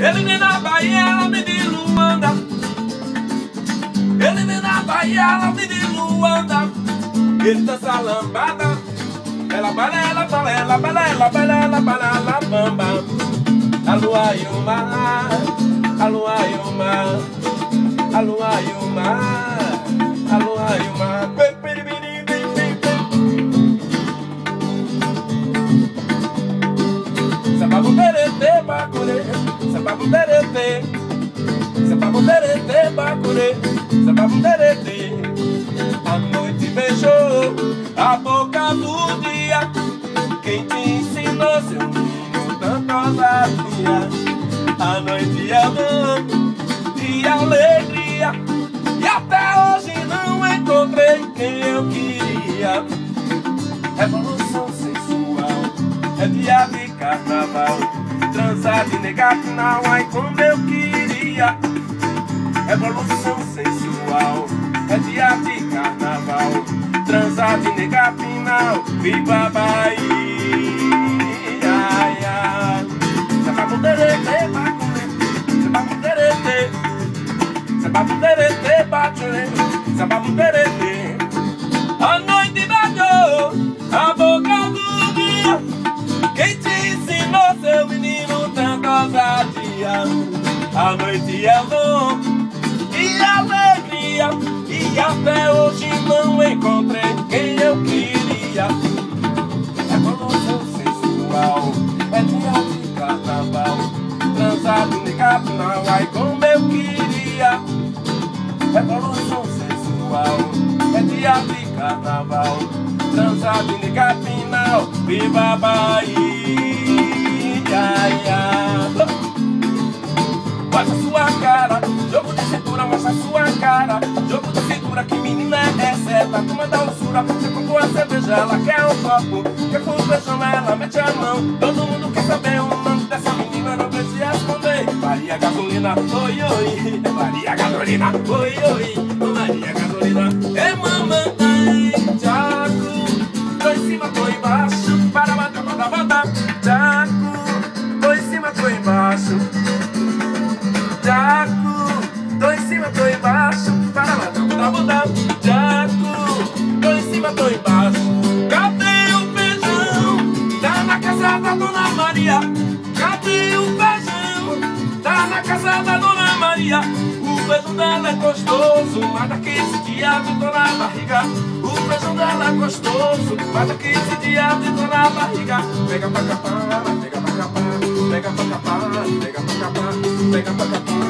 Ele vem na Bahia, ela me diz Luanda. Ele vem na Bahia, ela me diz Luanda. Ele dança lambada. Ela balela, balela, balela, balela, balela, bamba. A lua e o mar, a lua e o mar, a lua e o mar, sababu terete, sababu terete bakure, sababu terete. A noite beijou a boca do dia. Quem te ensinou seu ninho tanta ousadia? A noite é amor e alegria. E até hoje não encontrei quem eu queria. Revolução sensual é dia de carnaval. De negar final, ai como eu queria. Revolução sensual é dia de carnaval. Transar de negar final, viva Bahia. Ai, ai. Sababu terete, bacule, sababu terete, sababu terete, bacule, sababu terete. A noite bateu a boca do é bom e alegria. E até hoje não encontrei quem eu queria. Revolução sensual é dia de carnaval. Transado de carnaval, ai como eu queria. Revolução sensual é dia de carnaval. Transado de carnaval, viva Bahia. Mostra é certa. Toma da usura, você comprou a cerveja, ela quer um copo. Quer com o beijão, ela mete a mão. Todo mundo quer saber o nome dessa menina, não precisa responder. Maria Gasolina, oi, oi. Maria Gasolina, oi, oi. Maria Gasolina, é mamãe. Tô em cima, tô embaixo, para bater, para bater. Jaco, tô em cima, tô embaixo. Jaco, tô em cima, tô embaixo. Para lá, embaixo. Cadê o feijão? Tá na casa da Dona Maria. Cadê o feijão? Tá na casa da Dona Maria. O feijão dela é gostoso, mas esse dia eu tô na barriga. O feijão dela é gostoso, mas esse dia eu tô na barriga. Pega pra capar, pega pra capar, pega pra capar, pega pra capar, pega pra capar.